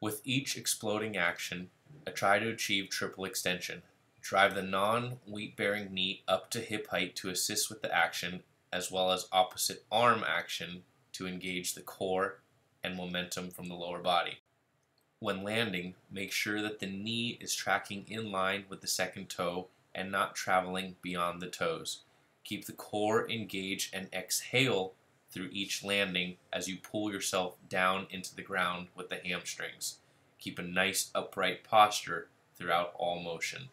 With each exploding action, I try to achieve triple extension. Drive the non weight bearing knee up to hip height to assist with the action, as well as opposite arm action to engage the core and momentum from the lower body. When landing, make sure that the knee is tracking in line with the second toe and not traveling beyond the toes. Keep the core engaged and exhale through each landing as you pull yourself down into the ground with the hamstrings. Keep a nice upright posture throughout all motion.